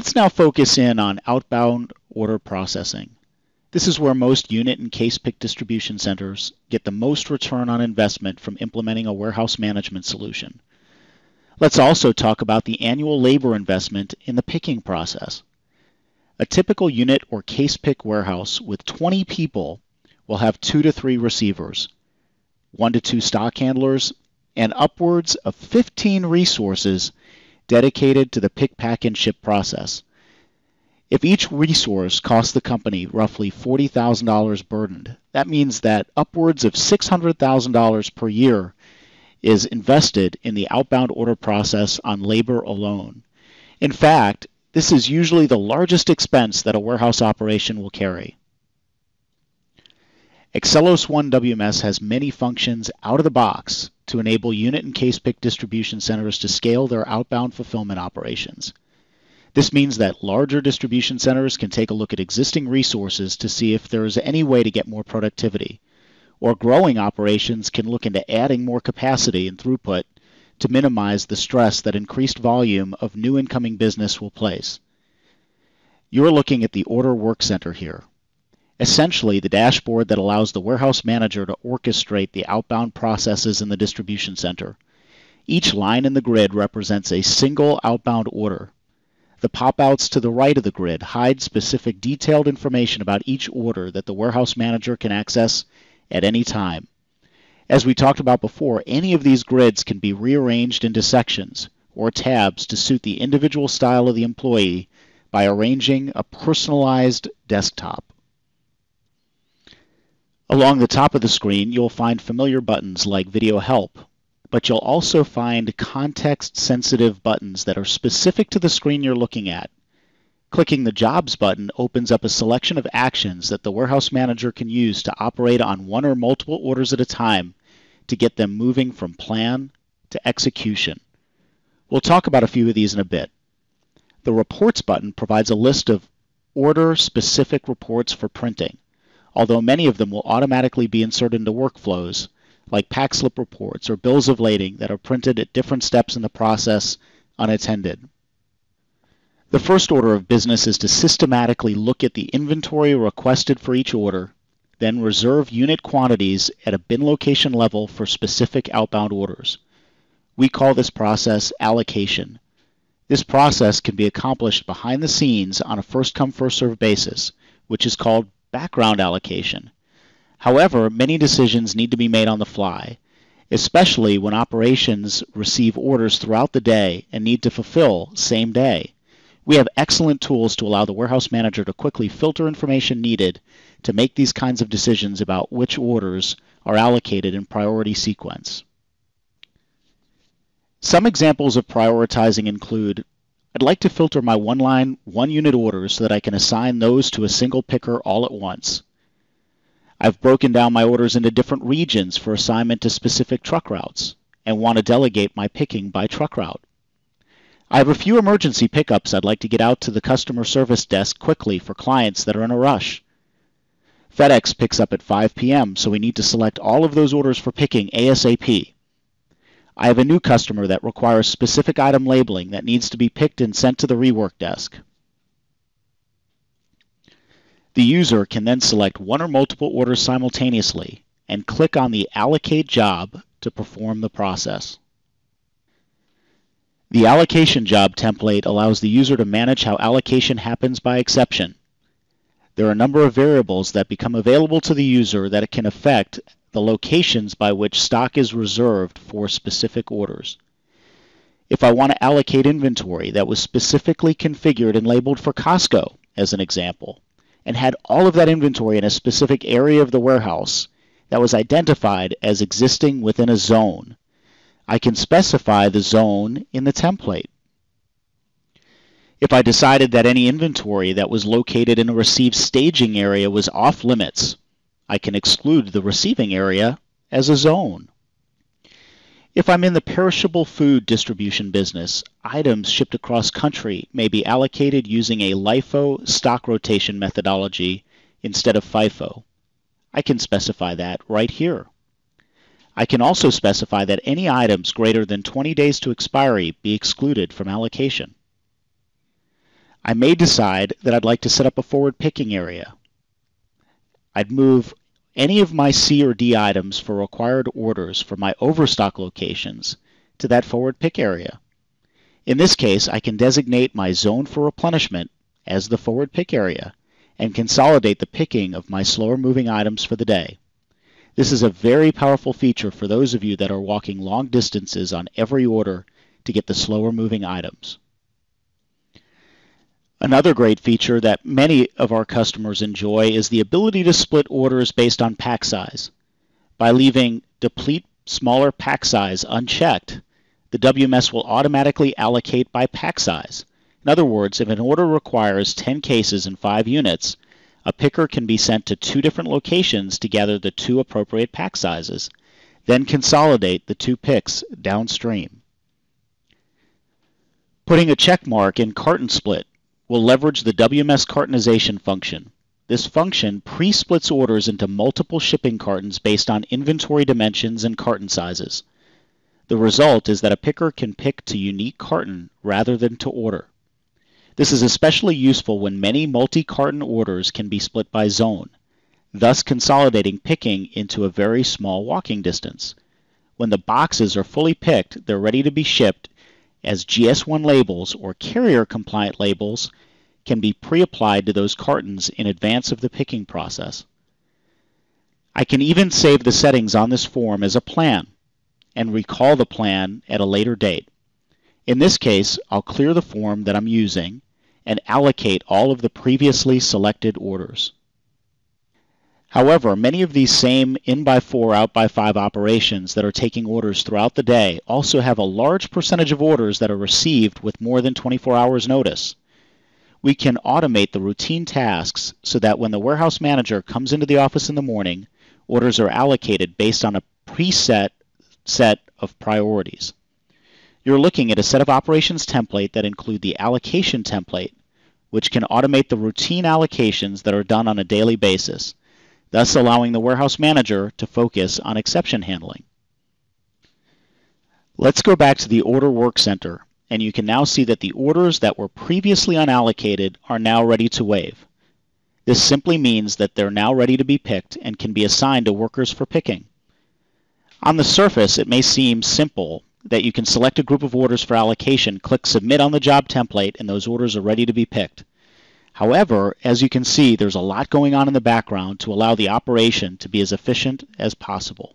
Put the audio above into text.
Let's now focus in on outbound order processing. This is where most unit and case pick distribution centers get the most return on investment from implementing a warehouse management solution. Let's also talk about the annual labor investment in the picking process. A typical unit or case pick warehouse with 20 people will have two to three receivers, one to two stock handlers, and upwards of 15 resources dedicated to the pick, pack, and ship process. If each resource costs the company roughly $40,000 burdened, that means that upwards of $600,000 per year is invested in the outbound order process on labor alone. In fact, this is usually the largest expense that a warehouse operation will carry. Accellos One WMS has many functions out of the box to enable unit and case pick distribution centers to scale their outbound fulfillment operations. This means that larger distribution centers can take a look at existing resources to see if there is any way to get more productivity or growing operations can look into adding more capacity and throughput to minimize the stress that increased volume of new incoming business will place. You're looking at the Order Work Center here. Essentially, the dashboard that allows the warehouse manager to orchestrate the outbound processes in the distribution center. Each line in the grid represents a single outbound order. The pop-outs to the right of the grid hide specific detailed information about each order that the warehouse manager can access at any time. As we talked about before, any of these grids can be rearranged into sections or tabs to suit the individual style of the employee by arranging a personalized desktop. Along the top of the screen, you'll find familiar buttons like Video Help, but you'll also find context-sensitive buttons that are specific to the screen you're looking at. Clicking the Jobs button opens up a selection of actions that the warehouse manager can use to operate on one or multiple orders at a time to get them moving from plan to execution. We'll talk about a few of these in a bit. The Reports button provides a list of order-specific reports for printing, although many of them will automatically be inserted into workflows, like pack slip reports or bills of lading that are printed at different steps in the process unattended. The first order of business is to systematically look at the inventory requested for each order, then reserve unit quantities at a bin location level for specific outbound orders. We call this process allocation. This process can be accomplished behind the scenes on a first come first served basis, which is called background allocation. However, many decisions need to be made on the fly, especially when operations receive orders throughout the day and need to fulfill same day. We have excellent tools to allow the warehouse manager to quickly filter information needed to make these kinds of decisions about which orders are allocated in priority sequence. Some examples of prioritizing include I'd like to filter my one line, one unit orders so that I can assign those to a single picker all at once. I've broken down my orders into different regions for assignment to specific truck routes and want to delegate my picking by truck route. I have a few emergency pickups I'd like to get out to the customer service desk quickly for clients that are in a rush. FedEx picks up at 5 p.m., so we need to select all of those orders for picking ASAP. I have a new customer that requires specific item labeling that needs to be picked and sent to the rework desk. The user can then select one or multiple orders simultaneously and click on the Allocate job to perform the process. The allocation job template allows the user to manage how allocation happens by exception. There are a number of variables that become available to the user that it can affect the locations by which stock is reserved for specific orders. If I want to allocate inventory that was specifically configured and labeled for Costco, as an example, and had all of that inventory in a specific area of the warehouse that was identified as existing within a zone, I can specify the zone in the template. If I decided that any inventory that was located in a received staging area was off limits, I can exclude the receiving area as a zone. If I'm in the perishable food distribution business, items shipped across country may be allocated using a LIFO stock rotation methodology instead of FIFO. I can specify that right here. I can also specify that any items greater than 20 days to expiry be excluded from allocation. I may decide that I'd like to set up a forward picking area. I'd move any of my C or D items for required orders for my overstock locations to that forward pick area. In this case, I can designate my zone for replenishment as the forward pick area and consolidate the picking of my slower moving items for the day. This is a very powerful feature for those of you that are walking long distances on every order to get the slower moving items. Another great feature that many of our customers enjoy is the ability to split orders based on pack size. By leaving deplete smaller pack size unchecked, the WMS will automatically allocate by pack size. In other words, if an order requires 10 cases and 5 units, a picker can be sent to two different locations to gather the two appropriate pack sizes, then consolidate the two picks downstream. Putting a check mark in carton split will leverage the WMS cartonization function. This function pre-splits orders into multiple shipping cartons based on inventory dimensions and carton sizes. The result is that a picker can pick to unique carton rather than to order. This is especially useful when many multi-carton orders can be split by zone, thus consolidating picking into a very small walking distance. When the boxes are fully picked, they're ready to be shipped as GS1 labels or carrier compliant labels can be pre-applied to those cartons in advance of the picking process. I can even save the settings on this form as a plan and recall the plan at a later date. In this case, I'll clear the form that I'm using and allocate all of the previously selected orders. However, many of these same in by 4 out by 5 operations that are taking orders throughout the day also have a large percentage of orders that are received with more than 24 hours notice. We can automate the routine tasks so that when the warehouse manager comes into the office in the morning, orders are allocated based on a preset set of priorities. You're looking at a set of operations template that include the allocation template, which can automate the routine allocations that are done on a daily basis thus allowing the warehouse manager to focus on exception handling. Let's go back to the Order Work Center, and you can now see that the orders that were previously unallocated are now ready to wave. This simply means that they're now ready to be picked and can be assigned to workers for picking. On the surface, it may seem simple that you can select a group of orders for allocation, click Submit on the job template, and those orders are ready to be picked. However, as you can see, there's a lot going on in the background to allow the operation to be as efficient as possible.